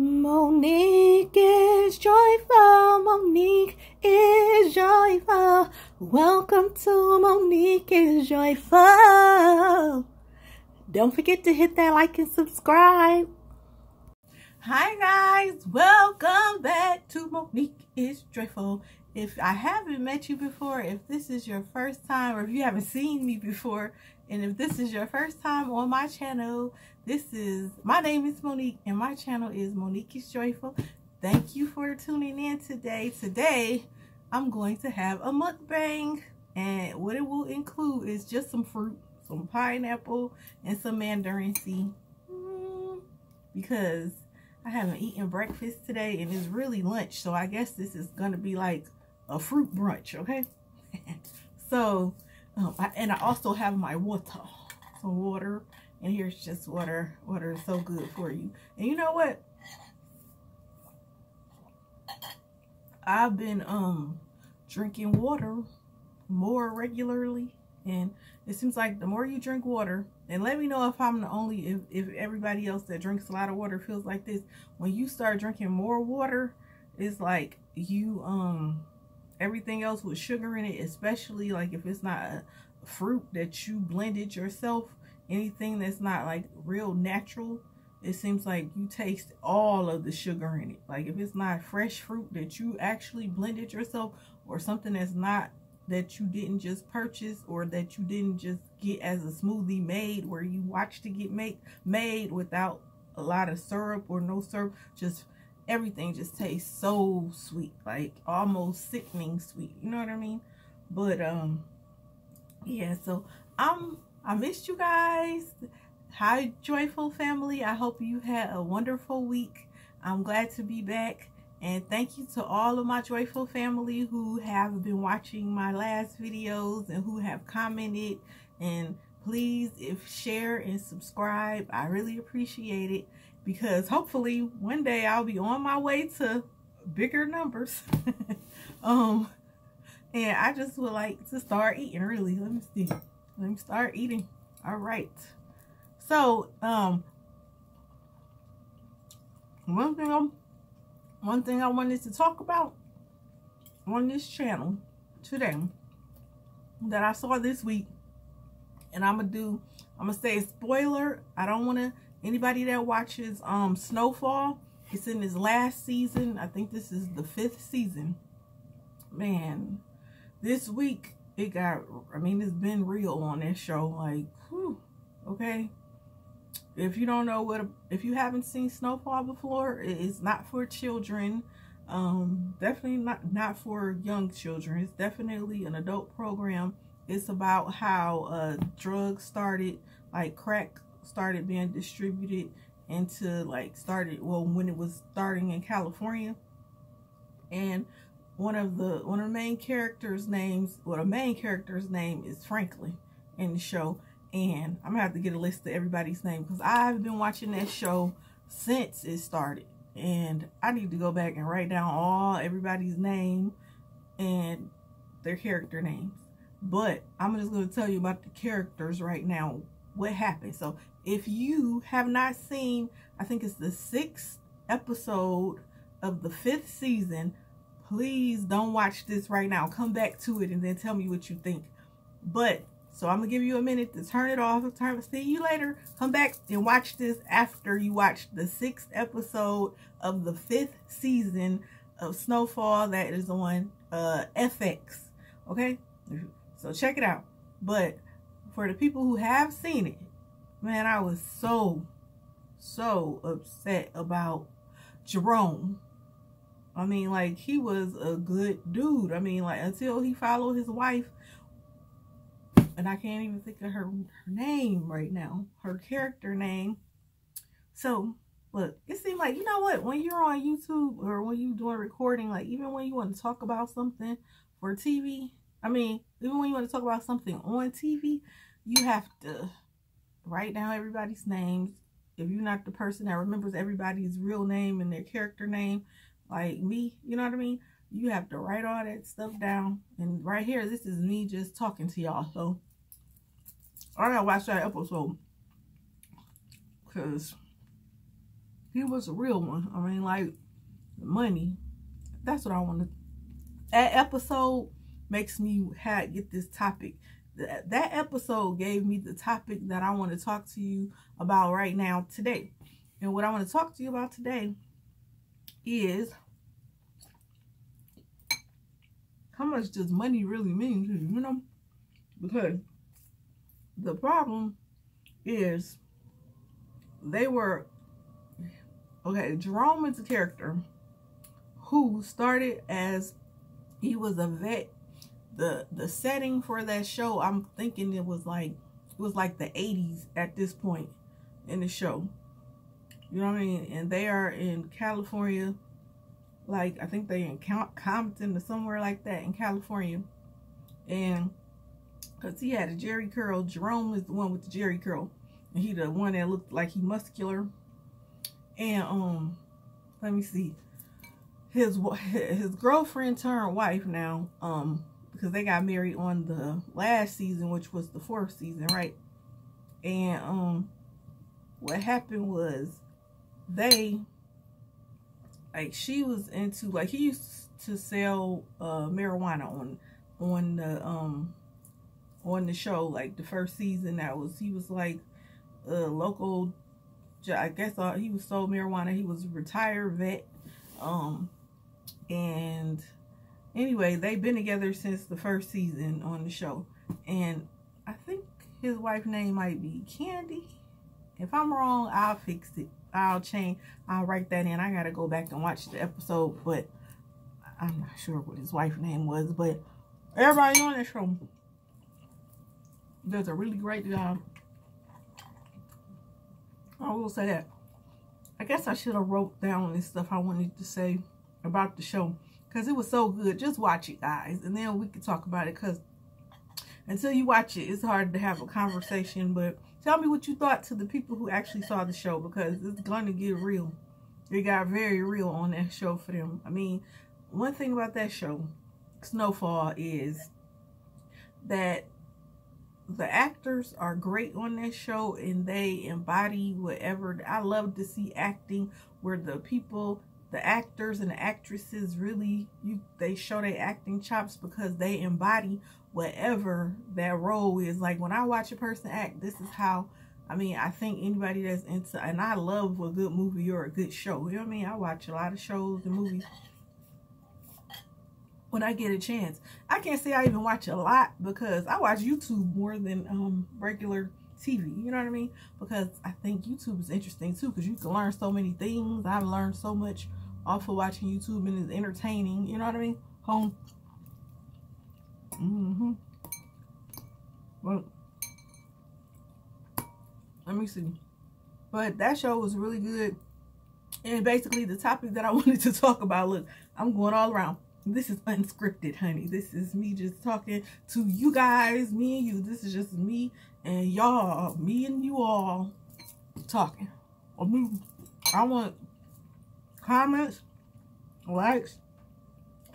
Monique is joyful. Monique is joyful. Welcome to Monique is joyful. Don't forget to hit that like and subscribe. Hi guys, welcome back to Monique is joyful. If I haven't met you before, if this is your first time, or if you haven't seen me before, and if this is your first time on my channel, this is, my name is Monique and my channel is Monique is Joyful. Thank you for tuning in today. Today, I'm going to have a mukbang and what it will include is just some fruit, some pineapple, and some mandarin seed. Because I haven't eaten breakfast today and it's really lunch. So I guess this is going to be like a fruit brunch, okay? so, um, I, and I also have my water, some water and here's just water. Water is so good for you. And you know what? I've been um drinking water more regularly and it seems like the more you drink water and let me know if i'm the only if, if everybody else that drinks a lot of water feels like this when you start drinking more water it's like you um everything else with sugar in it especially like if it's not a fruit that you blended yourself anything that's not like real natural it seems like you taste all of the sugar in it. Like if it's not fresh fruit that you actually blended yourself or something that's not that you didn't just purchase or that you didn't just get as a smoothie made where you watched it get make made without a lot of syrup or no syrup just everything just tastes so sweet like almost sickening sweet you know what i mean but um yeah so i'm I missed you guys. Hi, Joyful family. I hope you had a wonderful week. I'm glad to be back. And thank you to all of my Joyful family who have been watching my last videos and who have commented. And please, if share and subscribe, I really appreciate it. Because hopefully one day I'll be on my way to bigger numbers. um, and I just would like to start eating really. Let me see let me start eating. All right. So, um, one thing I'm, one thing I wanted to talk about on this channel today that I saw this week, and I'm gonna do, I'm gonna say spoiler. I don't want to anybody that watches um Snowfall. It's in his last season. I think this is the fifth season. Man, this week it got, I mean, it's been real on that show. Like, whew, okay. If you don't know what, if you haven't seen Snowfall before, it's not for children. Um, definitely not, not for young children. It's definitely an adult program. It's about how uh, drugs started, like crack started being distributed into like started, well, when it was starting in California. And one of the one of the main characters' names, well, the main character's name is Franklin in the show, and I'm gonna have to get a list of everybody's name because I've been watching that show since it started, and I need to go back and write down all everybody's name and their character names. But I'm just gonna tell you about the characters right now. What happened? So if you have not seen, I think it's the sixth episode of the fifth season please don't watch this right now. Come back to it and then tell me what you think. But, so I'm going to give you a minute to turn it off. Turn, see you later. Come back and watch this after you watch the sixth episode of the fifth season of Snowfall that is on uh, FX. Okay? So check it out. But for the people who have seen it, man, I was so, so upset about Jerome I mean, like, he was a good dude. I mean, like, until he followed his wife, and I can't even think of her, her name right now, her character name. So, look, it seemed like, you know what, when you're on YouTube or when you're doing recording, like, even when you want to talk about something for TV, I mean, even when you want to talk about something on TV, you have to write down everybody's names. If you're not the person that remembers everybody's real name and their character name, like me, you know what I mean? You have to write all that stuff down. And right here, this is me just talking to y'all. So, I gotta watch that episode. Because he was a real one. I mean, like money. That's what I want to. That episode makes me have, get this topic. That, that episode gave me the topic that I want to talk to you about right now today. And what I want to talk to you about today is how much does money really mean to you, you know? Because the problem is they were okay, Jerome is a character who started as he was a vet. The the setting for that show, I'm thinking it was like it was like the 80s at this point in the show. You know what I mean? And they are in California. Like, I think they in Compton or somewhere like that in California. And, because he had a Jheri curl. Jerome is the one with the Jheri curl. And he the one that looked like he muscular. And, um, let me see. His, his girlfriend turned wife now, um, because they got married on the last season, which was the fourth season, right? And, um, what happened was they like she was into like he used to sell uh marijuana on on the um on the show like the first season that was he was like a local I guess uh, he was sold marijuana he was a retired vet um and anyway they've been together since the first season on the show and I think his wife's name might be Candy if I'm wrong I'll fix it I'll change. I'll write that in. I gotta go back and watch the episode, but I'm not sure what his wife's name was. But everybody on that show does a really great job. I will say that. I guess I should have wrote down this stuff I wanted to say about the show because it was so good. Just watch it, guys, and then we can talk about it. Because until you watch it, it's hard to have a conversation, but Tell me what you thought to the people who actually saw the show because it's going to get real. It got very real on that show for them. I mean, one thing about that show, Snowfall, is that the actors are great on that show and they embody whatever. I love to see acting where the people, the actors and the actresses really, you they show their acting chops because they embody whatever that role is. Like when I watch a person act, this is how, I mean, I think anybody that's into, and I love a good movie or a good show. You know what I mean? I watch a lot of shows and movies when I get a chance. I can't say I even watch a lot because I watch YouTube more than um, regular TV. You know what I mean? Because I think YouTube is interesting too because you can learn so many things. I've learned so much off of watching YouTube and it's entertaining. You know what I mean? Home Mm-hmm. Well, let me see. But that show was really good. And basically the topic that I wanted to talk about, look, I'm going all around. This is unscripted, honey. This is me just talking to you guys, me and you. This is just me and y'all, me and you all talking. I want comments, likes,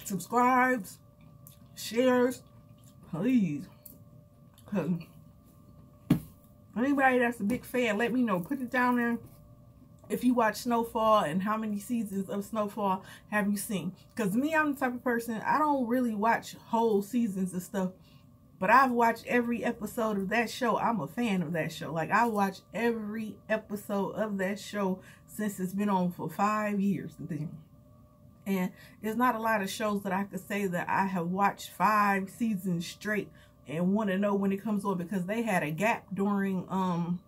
subscribes, shares, please. Cause anybody that's a big fan, let me know. Put it down there if you watch Snowfall and how many seasons of Snowfall have you seen. Because me, I'm the type of person, I don't really watch whole seasons of stuff. But I've watched every episode of that show. I'm a fan of that show. Like, I watch every episode of that show since it's been on for five years. And there's not a lot of shows that I could say that I have watched five seasons straight and want to know when it comes on because they had a gap during um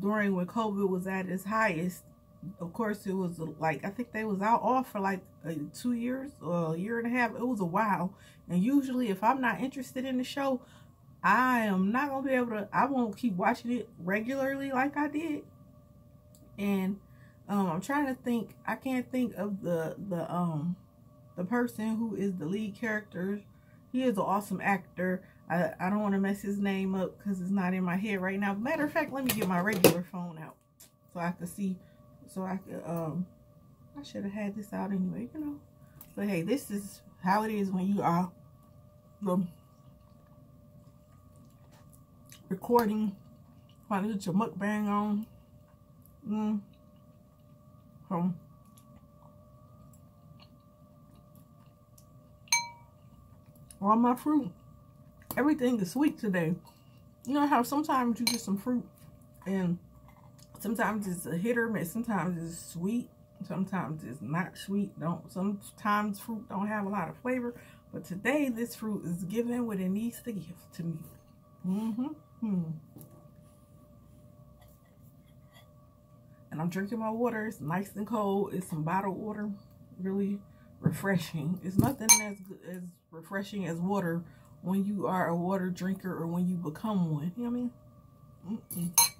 during when COVID was at its highest. Of course, it was like I think they was out off for like two years a year and a half. It was a while, and usually if I'm not interested in the show, I am not gonna be able to. I won't keep watching it regularly like I did, and um, I'm trying to think. I can't think of the the um the person who is the lead character. He is an awesome actor. I, I don't want to mess his name up because it's not in my head right now. Matter of fact, let me get my regular phone out so I can see. So I could um I should have had this out anyway, you know. But hey, this is how it is when you are the recording. Trying to get your mukbang on. Mm. So, all my fruit, everything is sweet today. You know how sometimes you get some fruit and sometimes it's a hit or miss. Sometimes it's sweet. Sometimes it's not sweet. Don't sometimes fruit don't have a lot of flavor. But today this fruit is giving what it needs to give to me. Mm-hmm. Hmm. And I'm drinking my water. It's nice and cold. It's some bottled water. Really refreshing. It's nothing as good, as refreshing as water when you are a water drinker or when you become one. You know what I mean? Mm -mm.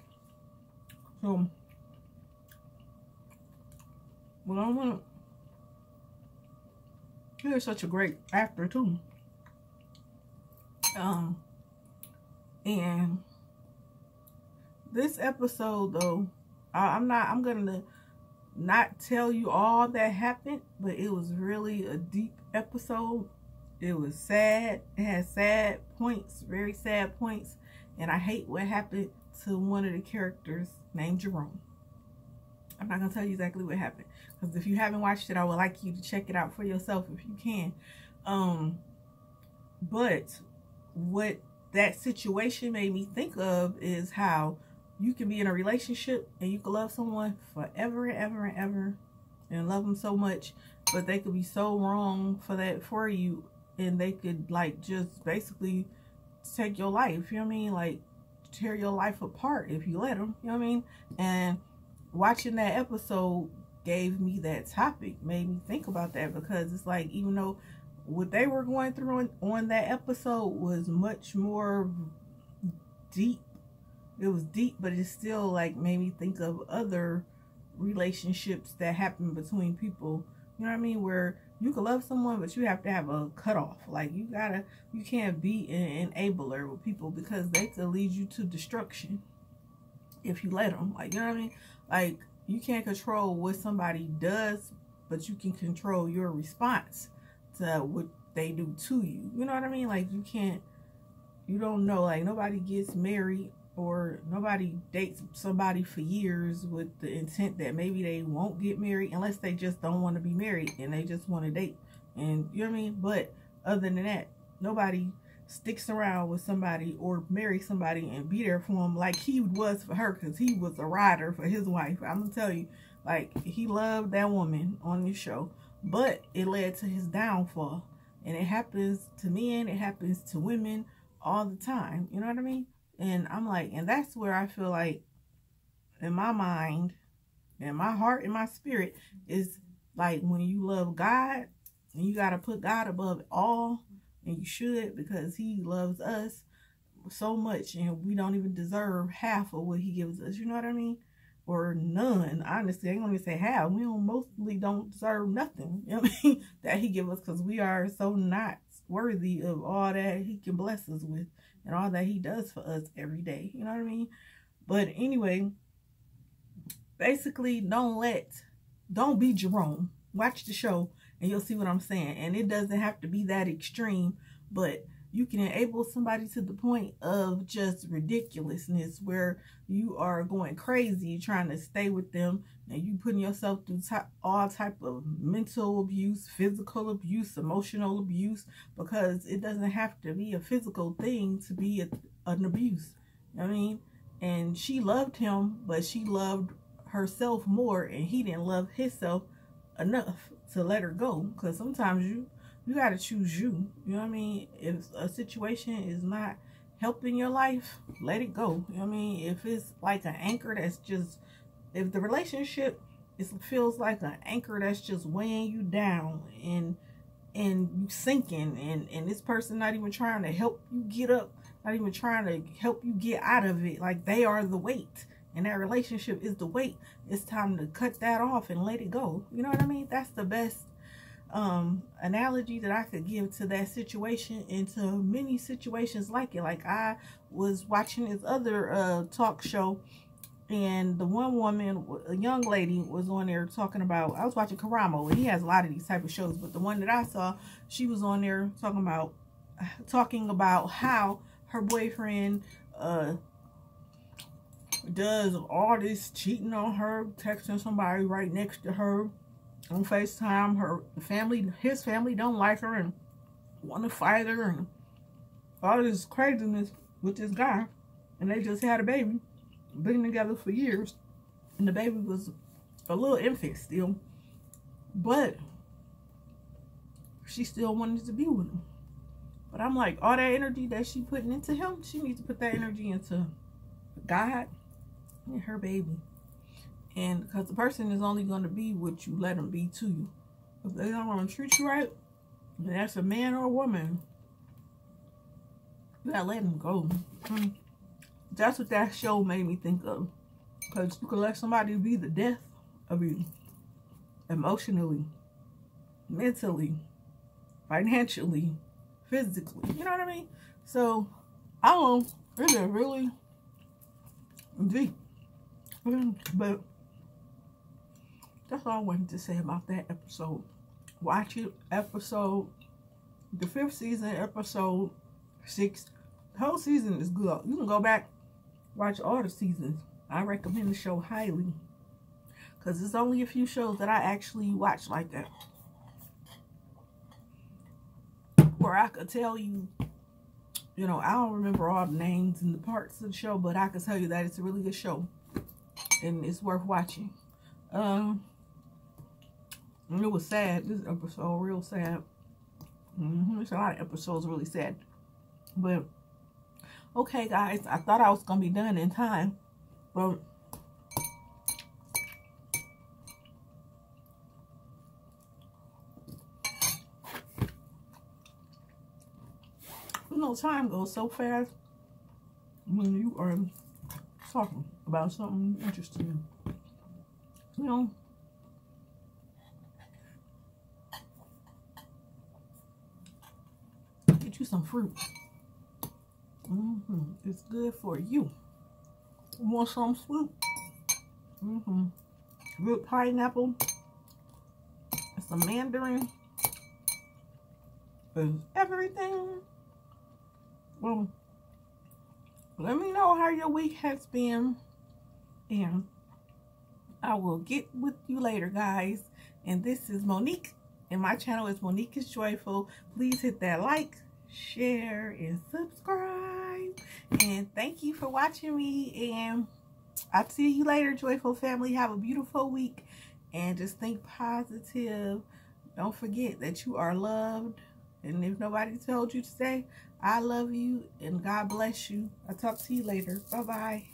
So, well, I want you're such a great actor too. Um, and this episode though, I, I'm not. I'm gonna not tell you all that happened, but it was really a deep episode. It was sad. It had sad points, very sad points, and I hate what happened to one of the characters named Jerome. I'm not gonna tell you exactly what happened because if you haven't watched it, I would like you to check it out for yourself if you can. Um, but what that situation made me think of is how you can be in a relationship and you can love someone forever and ever and ever and love them so much, but they could be so wrong for that for you and they could like just basically take your life. You know what I mean? Like tear your life apart if you let them. You know what I mean? And watching that episode gave me that topic, made me think about that because it's like even though what they were going through on, on that episode was much more deep. It was deep, but it still like made me think of other relationships that happen between people. You know what I mean? Where you can love someone, but you have to have a cutoff. Like you gotta, you can't be an enabler with people because they could lead you to destruction if you let them. Like you know what I mean? Like you can't control what somebody does, but you can control your response to what they do to you. You know what I mean? Like you can't, you don't know. Like nobody gets married or nobody dates somebody for years with the intent that maybe they won't get married unless they just don't want to be married and they just want to date. And you know what I mean? But other than that, nobody sticks around with somebody or marry somebody and be there for him like he was for her because he was a rider for his wife. I'm gonna tell you, like he loved that woman on this show, but it led to his downfall. And it happens to men, it happens to women all the time. You know what I mean? And I'm like, and that's where I feel like in my mind, in my heart, in my spirit, is like when you love God and you got to put God above all, and you should because He loves us so much and we don't even deserve half of what He gives us. You know what I mean? Or none. Honestly, I ain't gonna say half. We don't mostly don't deserve nothing. You know I mean? that He give us because we are so not worthy of all that He can bless us with and all that he does for us every day. You know what I mean? But anyway, basically don't let, don't be Jerome. Watch the show and you'll see what I'm saying. And it doesn't have to be that extreme, but you can enable somebody to the point of just ridiculousness where you are going crazy trying to stay with them. And you putting yourself through all type of mental abuse physical abuse emotional abuse because it doesn't have to be a physical thing to be a, an abuse. I mean? And she loved him but she loved herself more and he didn't love himself enough to let her go because sometimes you you got to choose you. You know what I mean? If a situation is not helping your life, let it go. You know what I mean? If it's like an anchor that's just, if the relationship it feels like an anchor that's just weighing you down and and you sinking and and this person not even trying to help you get up not even trying to help you get out of it like they are the weight and that relationship is the weight. It's time to cut that off and let it go. You know what i mean? That's the best um, analogy that I could give to that situation and to many situations like it. Like I was watching this other uh, talk show and the one woman, a young lady was on there talking about, I was watching Karamo and he has a lot of these type of shows, but the one that I saw, she was on there talking about, talking about how her boyfriend, uh, does all this cheating on her, texting somebody right next to her on FaceTime. Her family, his family don't like her and want to fight her and all this craziness with this guy. And they just had a baby, been together for years. And the baby was a little infant still. But she still wanted to be with him. But I'm like, all that energy that she putting into him, she needs to put that energy into God and her baby. And because the person is only going to be what you let them be to you. If they don't want to treat you right, then that's a man or a woman. You gotta let them go. Hmm. That's what that show made me think of. Because you can let somebody be the death of you. Emotionally, mentally, financially, physically. You know what I mean? So, I don't know. It's really deep. Mm, but that's all I wanted to say about that episode. Watch it, episode, the fifth season, episode six. The whole season is good. You can go back, watch all the seasons. I recommend the show highly. Because there's only a few shows that I actually watch like that. Where I could tell you, you know, I don't remember all the names and the parts of the show, but I could tell you that it's a really good show and it's worth watching. Um, it was sad. This episode real sad. Mm -hmm. It's a lot of episodes really sad. But okay, guys, I thought I was gonna be done in time, but you know, time goes so fast when you are talking about something interesting. You know. Get you some fruit. Mm -hmm. It's good for you. want some fruit? Mm-hmm. Good pineapple. Some mandarin. Is everything. Well, let me know how your week has been. And I will get with you later, guys. And this is Monique. And my channel is Monique is Joyful. Please hit that like, share, and subscribe. And thank you for watching me. And I'll see you later, Joyful family. Have a beautiful week. And just think positive. Don't forget that you are loved. And if nobody told you to say, I love you and God bless you. I'll talk to you later. Bye-bye.